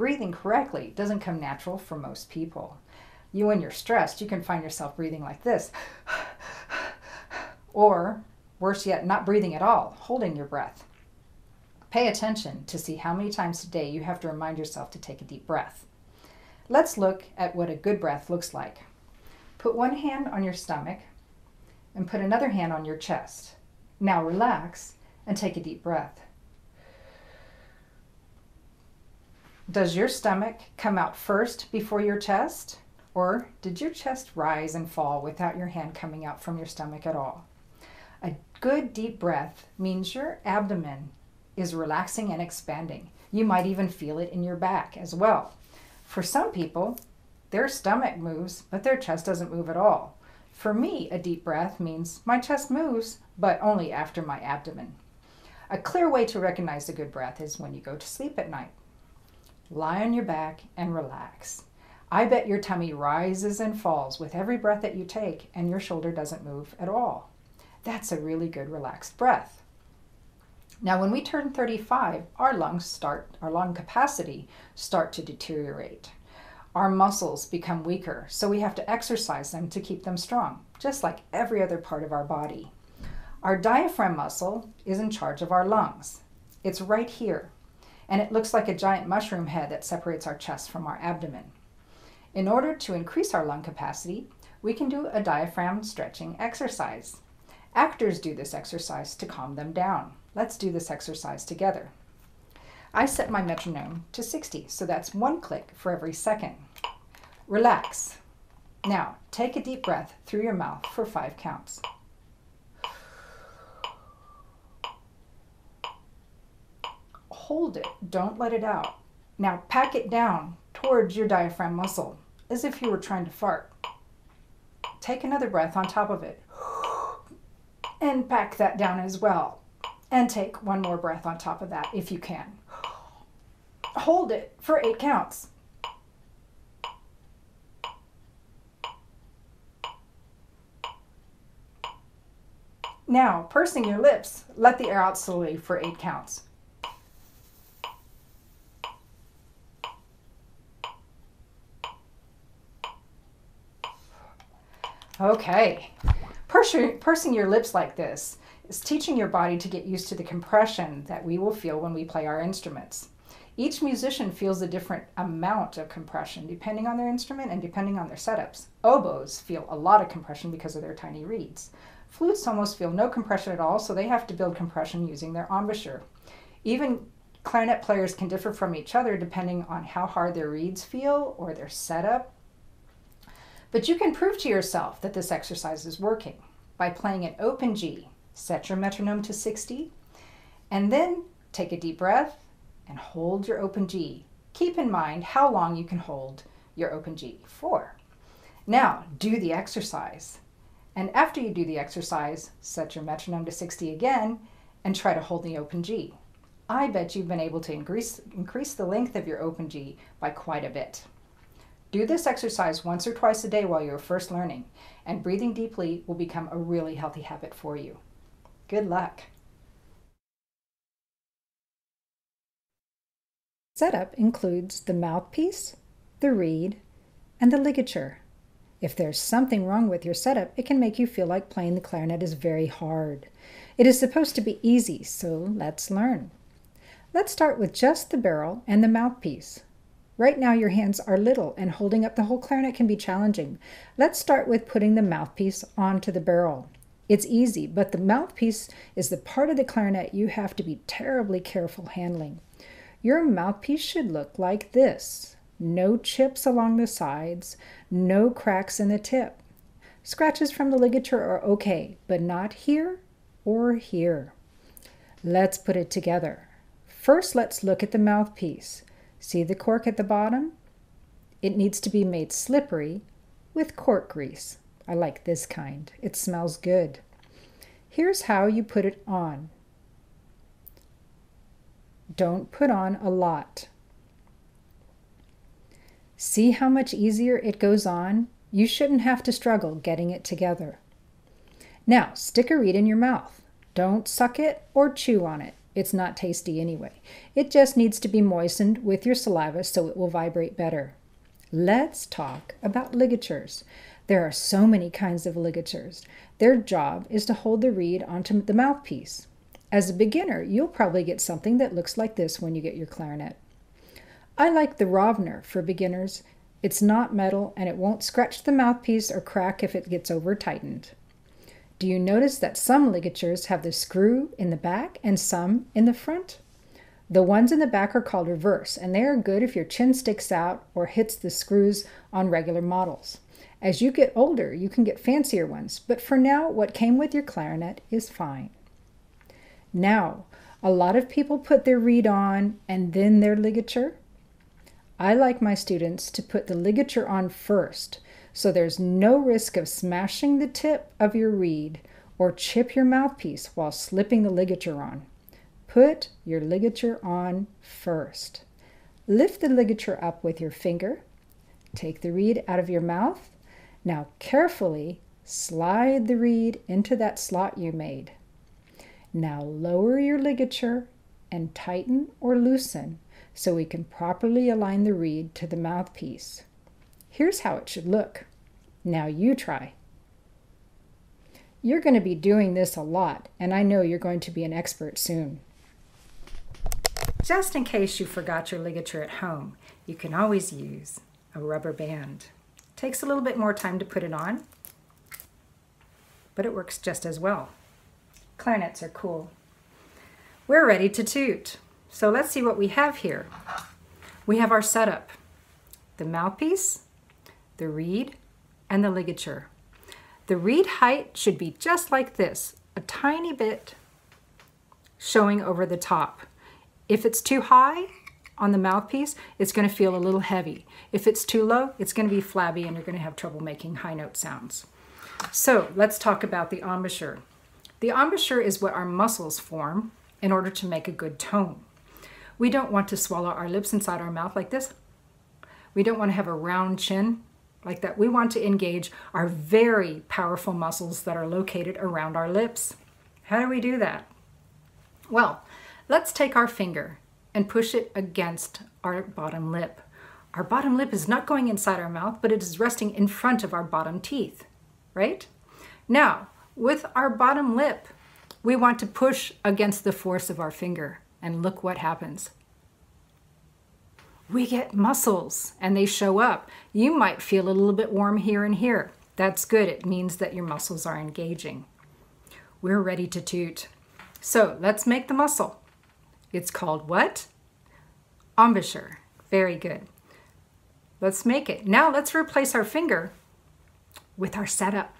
breathing correctly doesn't come natural for most people. You, when you're stressed, you can find yourself breathing like this. or, worse yet, not breathing at all, holding your breath. Pay attention to see how many times a day you have to remind yourself to take a deep breath. Let's look at what a good breath looks like. Put one hand on your stomach and put another hand on your chest. Now relax and take a deep breath. Does your stomach come out first before your chest? Or did your chest rise and fall without your hand coming out from your stomach at all? A good deep breath means your abdomen is relaxing and expanding. You might even feel it in your back as well. For some people, their stomach moves, but their chest doesn't move at all. For me, a deep breath means my chest moves, but only after my abdomen. A clear way to recognize a good breath is when you go to sleep at night. Lie on your back and relax. I bet your tummy rises and falls with every breath that you take, and your shoulder doesn't move at all. That's a really good relaxed breath. Now, when we turn 35, our lungs start, our lung capacity start to deteriorate. Our muscles become weaker, so we have to exercise them to keep them strong, just like every other part of our body. Our diaphragm muscle is in charge of our lungs. It's right here, and it looks like a giant mushroom head that separates our chest from our abdomen. In order to increase our lung capacity, we can do a diaphragm stretching exercise. Actors do this exercise to calm them down. Let's do this exercise together. I set my metronome to 60, so that's one click for every second. Relax. Now, take a deep breath through your mouth for five counts. Hold it, don't let it out. Now pack it down towards your diaphragm muscle as if you were trying to fart. Take another breath on top of it and pack that down as well. And take one more breath on top of that if you can. Hold it for eight counts. Now, pursing your lips, let the air out slowly for eight counts. Okay. Pursing, your lips like this is teaching your body to get used to the compression that we will feel when we play our instruments. Each musician feels a different amount of compression depending on their instrument and depending on their setups. Oboes feel a lot of compression because of their tiny reeds. Flutes almost feel no compression at all, so they have to build compression using their embouchure. Even clarinet players can differ from each other depending on how hard their reeds feel or their setup but you can prove to yourself that this exercise is working by playing an open G. Set your metronome to 60, and then take a deep breath and hold your open G. Keep in mind how long you can hold your open G for. Now, do the exercise. And after you do the exercise, set your metronome to 60 again and try to hold the open G. I bet you've been able to increase, increase the length of your open G by quite a bit. Do this exercise once or twice a day while you're first learning, and breathing deeply will become a really healthy habit for you. Good luck. Setup includes the mouthpiece, the reed, and the ligature. If there's something wrong with your setup, it can make you feel like playing the clarinet is very hard. It is supposed to be easy, so let's learn. Let's start with just the barrel and the mouthpiece. Right now, your hands are little, and holding up the whole clarinet can be challenging. Let's start with putting the mouthpiece onto the barrel. It's easy, but the mouthpiece is the part of the clarinet you have to be terribly careful handling. Your mouthpiece should look like this no chips along the sides, no cracks in the tip. Scratches from the ligature are okay, but not here or here. Let's put it together. First, let's look at the mouthpiece. See the cork at the bottom? It needs to be made slippery with cork grease. I like this kind. It smells good. Here's how you put it on. Don't put on a lot. See how much easier it goes on? You shouldn't have to struggle getting it together. Now, stick a reed in your mouth. Don't suck it or chew on it. It's not tasty anyway. It just needs to be moistened with your saliva so it will vibrate better. Let's talk about ligatures. There are so many kinds of ligatures. Their job is to hold the reed onto the mouthpiece. As a beginner, you'll probably get something that looks like this when you get your clarinet. I like the Rovner for beginners. It's not metal and it won't scratch the mouthpiece or crack if it gets over tightened. Do you notice that some ligatures have the screw in the back and some in the front? The ones in the back are called reverse, and they are good if your chin sticks out or hits the screws on regular models. As you get older, you can get fancier ones, but for now, what came with your clarinet is fine. Now, a lot of people put their reed on and then their ligature. I like my students to put the ligature on first, so there's no risk of smashing the tip of your reed or chip your mouthpiece while slipping the ligature on. Put your ligature on first. Lift the ligature up with your finger. Take the reed out of your mouth now carefully slide the reed into that slot you made. Now lower your ligature and tighten or loosen so we can properly align the reed to the mouthpiece. Here's how it should look. Now you try. You're going to be doing this a lot, and I know you're going to be an expert soon. Just in case you forgot your ligature at home, you can always use a rubber band. Takes a little bit more time to put it on, but it works just as well. Clarinets are cool. We're ready to toot. So let's see what we have here. We have our setup, the mouthpiece, the reed, and the ligature. The reed height should be just like this, a tiny bit showing over the top. If it's too high, on the mouthpiece, it's going to feel a little heavy. If it's too low, it's going to be flabby and you're going to have trouble making high note sounds. So let's talk about the embouchure. The embouchure is what our muscles form in order to make a good tone. We don't want to swallow our lips inside our mouth like this. We don't want to have a round chin like that. We want to engage our very powerful muscles that are located around our lips. How do we do that? Well, let's take our finger and push it against our bottom lip. Our bottom lip is not going inside our mouth, but it is resting in front of our bottom teeth, right? Now, with our bottom lip, we want to push against the force of our finger, and look what happens. We get muscles, and they show up. You might feel a little bit warm here and here. That's good. It means that your muscles are engaging. We're ready to toot. So let's make the muscle. It's called what? Embouchure. Very good. Let's make it. Now let's replace our finger with our setup.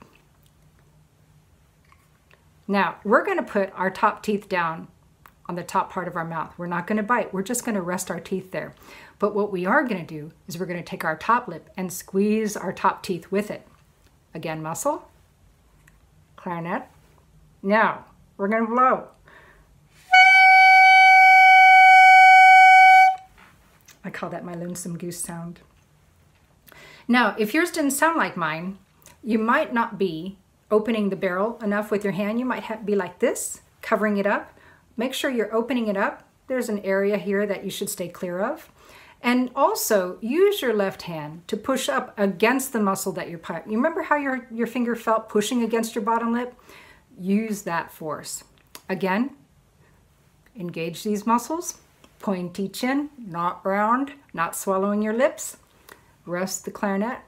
Now we're going to put our top teeth down on the top part of our mouth. We're not going to bite. We're just going to rest our teeth there. But what we are going to do is we're going to take our top lip and squeeze our top teeth with it. Again, muscle, clarinet. Now we're going to blow. I call that my lonesome goose sound. Now, if yours didn't sound like mine, you might not be opening the barrel enough with your hand. You might be like this, covering it up. Make sure you're opening it up. There's an area here that you should stay clear of. And also use your left hand to push up against the muscle that you're, you remember how your, your finger felt pushing against your bottom lip? Use that force. Again, engage these muscles pointy chin, not round, not swallowing your lips. Rest the clarinet,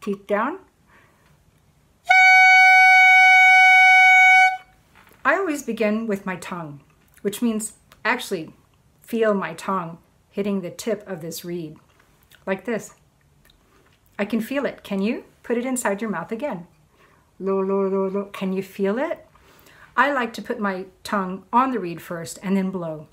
teeth down. I always begin with my tongue, which means actually feel my tongue hitting the tip of this reed, like this. I can feel it. Can you? Put it inside your mouth again. Can you feel it? I like to put my tongue on the reed first and then blow.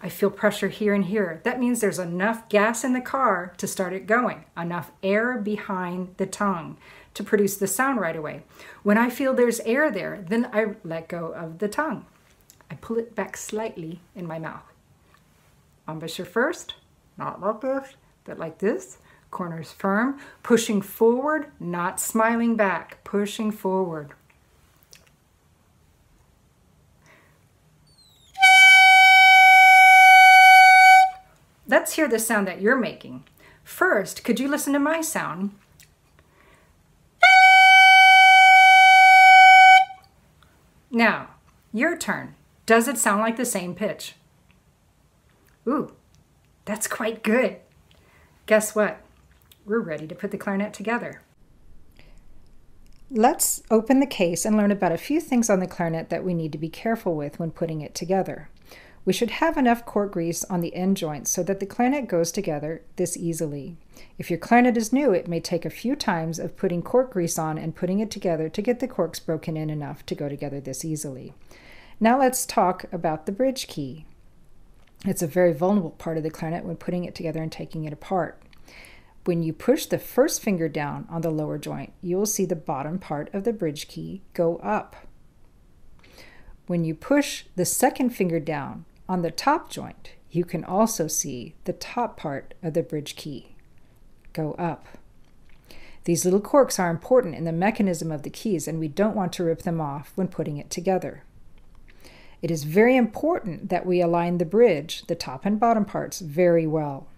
I feel pressure here and here. That means there's enough gas in the car to start it going, enough air behind the tongue to produce the sound right away. When I feel there's air there, then I let go of the tongue. I pull it back slightly in my mouth. Embouchure first, not like this, but like this. Corners firm, pushing forward, not smiling back, pushing forward. Let's hear the sound that you're making. First, could you listen to my sound? Now, your turn. Does it sound like the same pitch? Ooh, that's quite good. Guess what? We're ready to put the clarinet together. Let's open the case and learn about a few things on the clarinet that we need to be careful with when putting it together. We should have enough cork grease on the end joints so that the clarinet goes together this easily. If your clarinet is new, it may take a few times of putting cork grease on and putting it together to get the corks broken in enough to go together this easily. Now let's talk about the bridge key. It's a very vulnerable part of the clarinet when putting it together and taking it apart. When you push the first finger down on the lower joint, you will see the bottom part of the bridge key go up. When you push the second finger down on the top joint, you can also see the top part of the bridge key go up. These little corks are important in the mechanism of the keys and we don't want to rip them off when putting it together. It is very important that we align the bridge, the top and bottom parts, very well.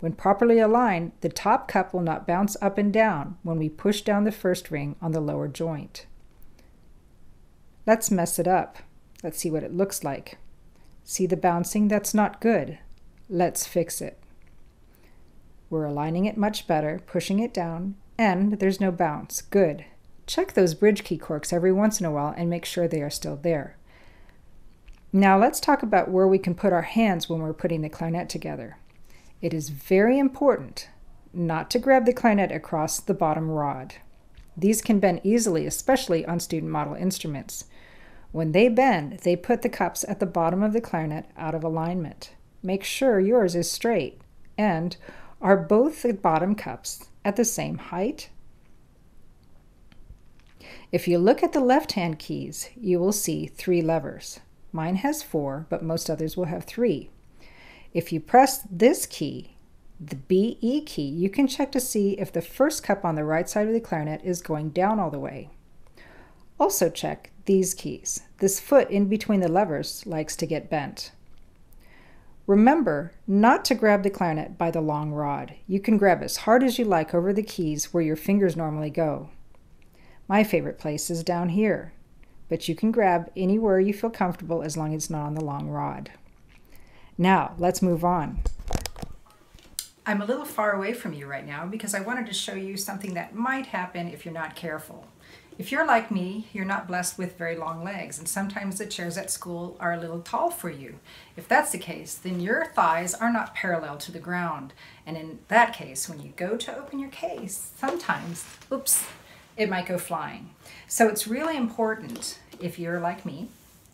When properly aligned, the top cup will not bounce up and down when we push down the first ring on the lower joint. Let's mess it up. Let's see what it looks like. See the bouncing? That's not good. Let's fix it. We're aligning it much better, pushing it down, and there's no bounce. Good. Check those bridge key corks every once in a while and make sure they are still there. Now let's talk about where we can put our hands when we're putting the clarinet together. It is very important not to grab the clarinet across the bottom rod. These can bend easily, especially on student model instruments. When they bend, they put the cups at the bottom of the clarinet out of alignment. Make sure yours is straight. And are both the bottom cups at the same height? If you look at the left-hand keys, you will see three levers. Mine has four, but most others will have three. If you press this key, the BE key, you can check to see if the first cup on the right side of the clarinet is going down all the way. Also check these keys. This foot in between the levers likes to get bent. Remember not to grab the clarinet by the long rod. You can grab as hard as you like over the keys where your fingers normally go. My favorite place is down here, but you can grab anywhere you feel comfortable as long as it's not on the long rod. Now, let's move on. I'm a little far away from you right now because I wanted to show you something that might happen if you're not careful. If you're like me, you're not blessed with very long legs, and sometimes the chairs at school are a little tall for you. If that's the case, then your thighs are not parallel to the ground. And in that case, when you go to open your case, sometimes, oops, it might go flying. So it's really important, if you're like me,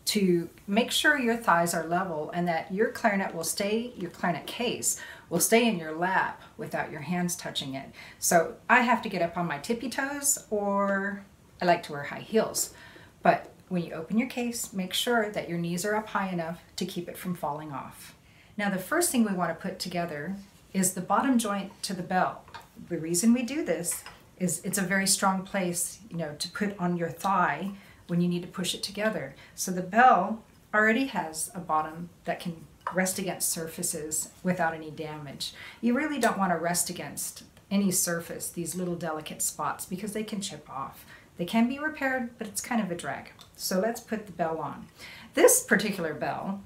to make sure your thighs are level and that your clarinet will stay, your clarinet case will stay in your lap without your hands touching it. So I have to get up on my tippy toes or I like to wear high heels. But when you open your case, make sure that your knees are up high enough to keep it from falling off. Now the first thing we want to put together is the bottom joint to the bell. The reason we do this is it's a very strong place, you know, to put on your thigh when you need to push it together. So the bell already has a bottom that can rest against surfaces without any damage. You really don't want to rest against any surface, these little delicate spots, because they can chip off. They can be repaired, but it's kind of a drag. So let's put the bell on. This particular bell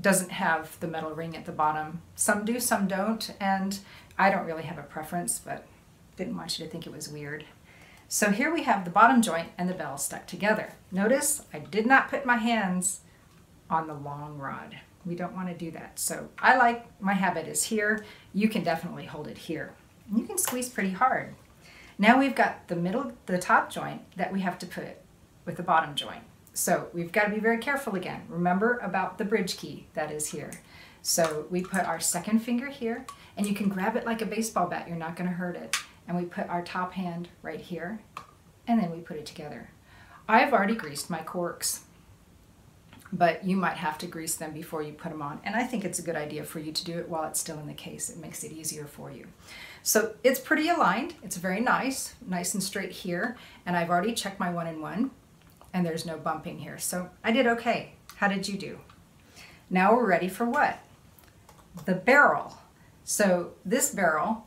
doesn't have the metal ring at the bottom. Some do, some don't, and I don't really have a preference, but didn't want you to think it was weird. So here we have the bottom joint and the bell stuck together. Notice I did not put my hands on the long rod. We don't want to do that. So I like, my habit is here. You can definitely hold it here. You can squeeze pretty hard. Now we've got the middle, the top joint that we have to put with the bottom joint. So we've got to be very careful again. Remember about the bridge key that is here. So we put our second finger here, and you can grab it like a baseball bat. You're not going to hurt it. And we put our top hand right here, and then we put it together. I've already greased my corks, but you might have to grease them before you put them on. And I think it's a good idea for you to do it while it's still in the case. It makes it easier for you. So it's pretty aligned. It's very nice, nice and straight here. And I've already checked my one in one and there's no bumping here. So I did okay. How did you do? Now we're ready for what? the barrel. So this barrel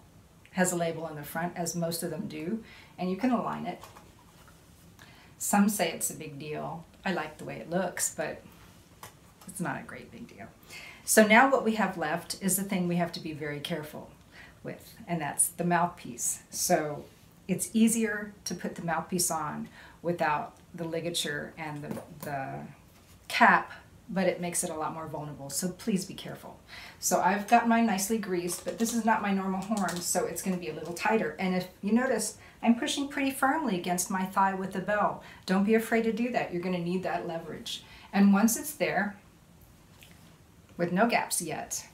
has a label in the front, as most of them do, and you can align it. Some say it's a big deal. I like the way it looks, but it's not a great big deal. So now what we have left is the thing we have to be very careful with, and that's the mouthpiece. So it's easier to put the mouthpiece on without the ligature and the, the cap, but it makes it a lot more vulnerable. So please be careful. So I've got mine nicely greased, but this is not my normal horn, so it's gonna be a little tighter. And if you notice, I'm pushing pretty firmly against my thigh with the bell. Don't be afraid to do that. You're gonna need that leverage. And once it's there, with no gaps yet,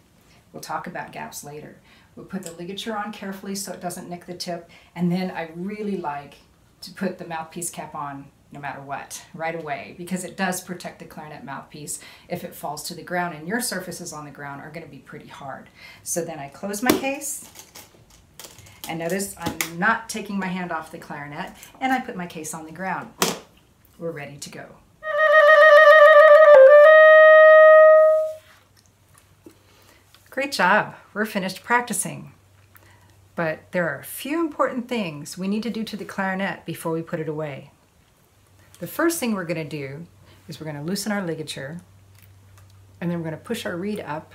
we'll talk about gaps later. We'll put the ligature on carefully so it doesn't nick the tip. And then I really like to put the mouthpiece cap on no matter what right away because it does protect the clarinet mouthpiece if it falls to the ground and your surfaces on the ground are going to be pretty hard. So then I close my case and notice I'm not taking my hand off the clarinet and I put my case on the ground. We're ready to go. Great job. We're finished practicing. But there are a few important things we need to do to the clarinet before we put it away. The first thing we're going to do is we're going to loosen our ligature and then we're going to push our reed up.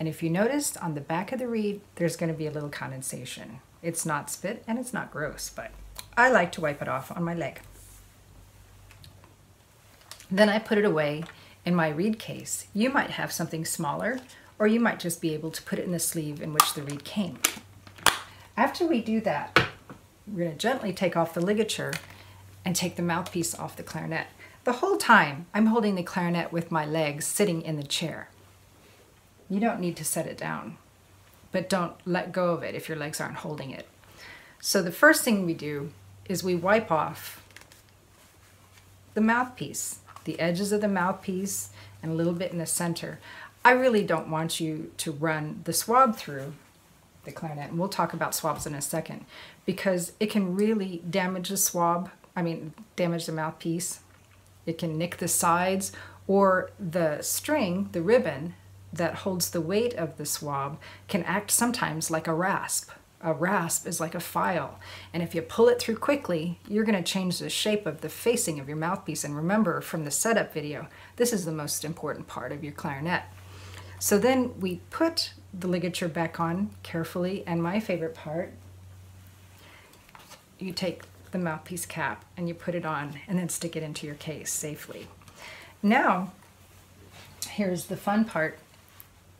And if you noticed on the back of the reed, there's going to be a little condensation. It's not spit and it's not gross, but I like to wipe it off on my leg. Then I put it away in my reed case. You might have something smaller or you might just be able to put it in the sleeve in which the reed came. After we do that, we're going to gently take off the ligature and take the mouthpiece off the clarinet. The whole time, I'm holding the clarinet with my legs sitting in the chair. You don't need to set it down, but don't let go of it if your legs aren't holding it. So the first thing we do is we wipe off the mouthpiece, the edges of the mouthpiece, and a little bit in the center. I really don't want you to run the swab through the clarinet, and we'll talk about swabs in a second, because it can really damage the swab, I mean, damage the mouthpiece. It can nick the sides, or the string, the ribbon that holds the weight of the swab can act sometimes like a rasp. A rasp is like a file, and if you pull it through quickly, you're going to change the shape of the facing of your mouthpiece. And remember from the setup video, this is the most important part of your clarinet. So then we put the ligature back on carefully, and my favorite part, you take the mouthpiece cap and you put it on and then stick it into your case safely. Now, here's the fun part.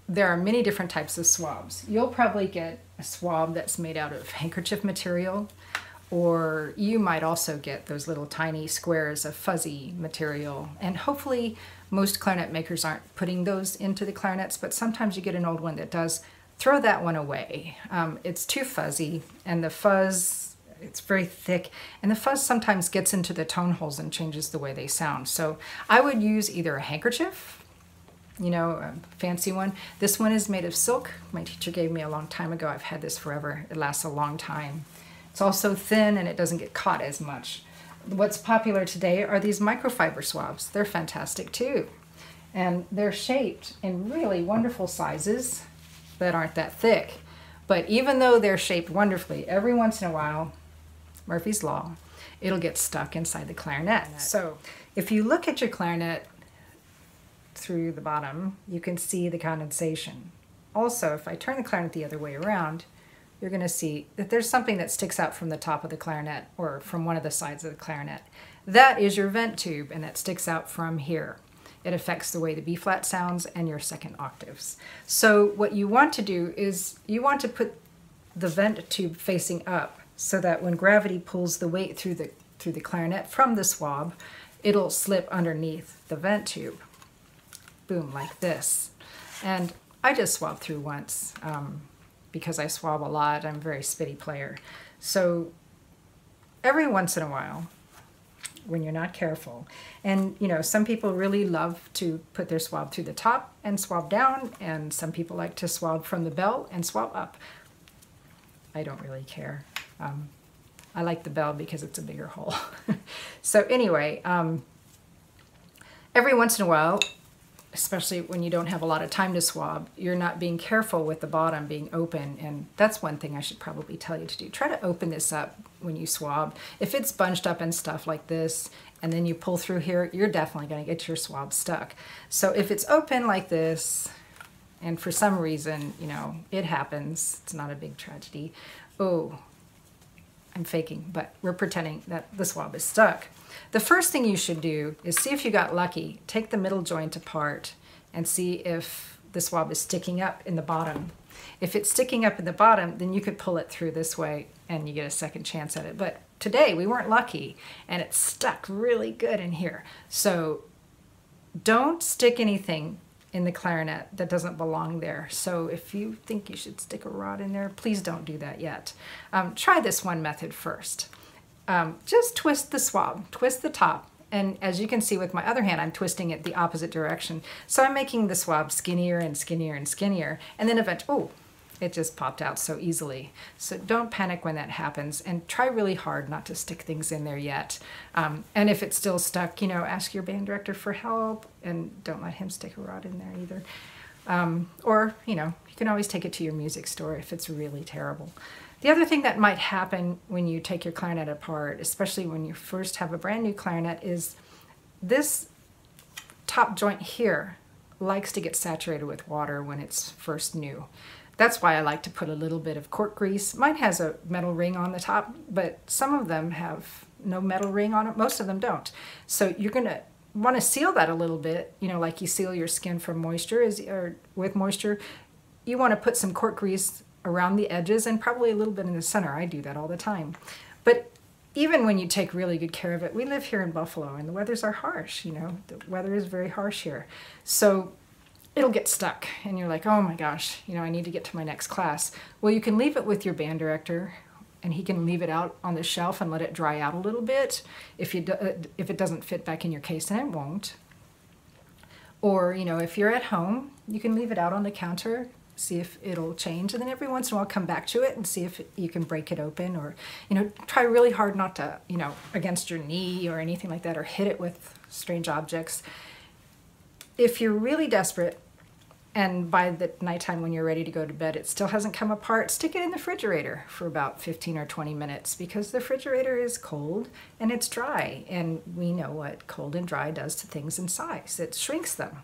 There are many different types of swabs. You'll probably get a swab that's made out of handkerchief material, or you might also get those little tiny squares of fuzzy material. And hopefully most clarinet makers aren't putting those into the clarinets, but sometimes you get an old one that does. Throw that one away. Um, it's too fuzzy, and the fuzz, it's very thick, and the fuzz sometimes gets into the tone holes and changes the way they sound. So I would use either a handkerchief, you know, a fancy one. This one is made of silk. My teacher gave me a long time ago. I've had this forever. It lasts a long time. It's also thin and it doesn't get caught as much what's popular today are these microfiber swabs. They're fantastic too. And they're shaped in really wonderful sizes that aren't that thick. But even though they're shaped wonderfully, every once in a while, Murphy's Law, it'll get stuck inside the clarinet. So if you look at your clarinet through the bottom, you can see the condensation. Also, if I turn the clarinet the other way around, you're going to see that there's something that sticks out from the top of the clarinet or from one of the sides of the clarinet. That is your vent tube and that sticks out from here. It affects the way the B flat sounds and your second octaves. So what you want to do is you want to put the vent tube facing up so that when gravity pulls the weight through the through the clarinet from the swab, it'll slip underneath the vent tube. Boom, like this. And I just swabbed through once. Um, because I swab a lot. I'm a very spitty player. So every once in a while, when you're not careful, and you know, some people really love to put their swab through the top and swab down, and some people like to swab from the bell and swab up. I don't really care. Um, I like the bell because it's a bigger hole. so anyway, um, every once in a while, especially when you don't have a lot of time to swab, you're not being careful with the bottom being open. And that's one thing I should probably tell you to do. Try to open this up when you swab. If it's bunched up and stuff like this, and then you pull through here, you're definitely going to get your swab stuck. So if it's open like this, and for some reason, you know, it happens, it's not a big tragedy. Oh, I'm faking, but we're pretending that the swab is stuck. The first thing you should do is see if you got lucky. Take the middle joint apart and see if the swab is sticking up in the bottom. If it's sticking up in the bottom, then you could pull it through this way and you get a second chance at it. But today we weren't lucky and it stuck really good in here. So don't stick anything in the clarinet that doesn't belong there. So if you think you should stick a rod in there, please don't do that yet. Um, try this one method first. Um, just twist the swab, twist the top. And as you can see with my other hand, I'm twisting it the opposite direction. So I'm making the swab skinnier and skinnier and skinnier. And then eventually, oh, it just popped out so easily. So don't panic when that happens and try really hard not to stick things in there yet. Um, and if it's still stuck, you know, ask your band director for help and don't let him stick a rod in there either. Um, or, you know, you can always take it to your music store if it's really terrible. The other thing that might happen when you take your clarinet apart, especially when you first have a brand new clarinet, is this top joint here likes to get saturated with water when it's first new. That's why I like to put a little bit of cork grease. Mine has a metal ring on the top, but some of them have no metal ring on it. Most of them don't. So you're going to want to seal that a little bit, you know, like you seal your skin from moisture is or with moisture. You want to put some cork grease around the edges and probably a little bit in the center. I do that all the time. But even when you take really good care of it, we live here in Buffalo and the weathers are harsh, you know, the weather is very harsh here. So it'll get stuck and you're like, oh my gosh, you know, I need to get to my next class. Well, you can leave it with your band director and he can leave it out on the shelf and let it dry out a little bit. If, you do, uh, if it doesn't fit back in your case, and it won't. Or, you know, if you're at home, you can leave it out on the counter, see if it'll change, and then every once in a while come back to it and see if you can break it open or, you know, try really hard not to, you know, against your knee or anything like that or hit it with strange objects. If you're really desperate, and by the nighttime when you're ready to go to bed, it still hasn't come apart, stick it in the refrigerator for about 15 or 20 minutes because the refrigerator is cold and it's dry. And we know what cold and dry does to things in size. It shrinks them.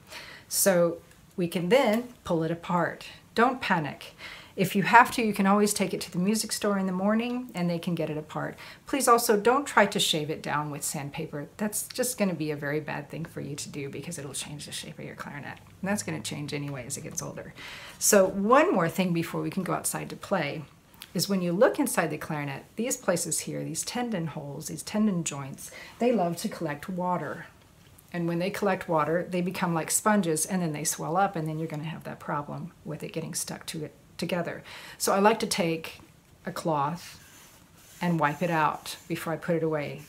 So we can then pull it apart. Don't panic. If you have to, you can always take it to the music store in the morning and they can get it apart. Please also don't try to shave it down with sandpaper. That's just going to be a very bad thing for you to do because it'll change the shape of your clarinet. And that's going to change anyway as it gets older. So one more thing before we can go outside to play is when you look inside the clarinet, these places here, these tenon holes, these tenon joints, they love to collect water. And when they collect water, they become like sponges and then they swell up and then you're going to have that problem with it getting stuck to it together. So I like to take a cloth and wipe it out before I put it away.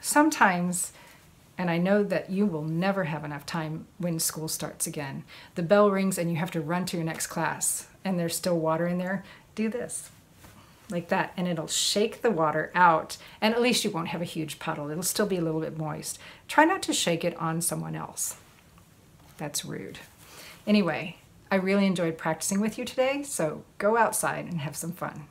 Sometimes, and I know that you will never have enough time when school starts again, the bell rings and you have to run to your next class and there's still water in there, do this like that and it'll shake the water out and at least you won't have a huge puddle it'll still be a little bit moist try not to shake it on someone else that's rude anyway I really enjoyed practicing with you today, so go outside and have some fun.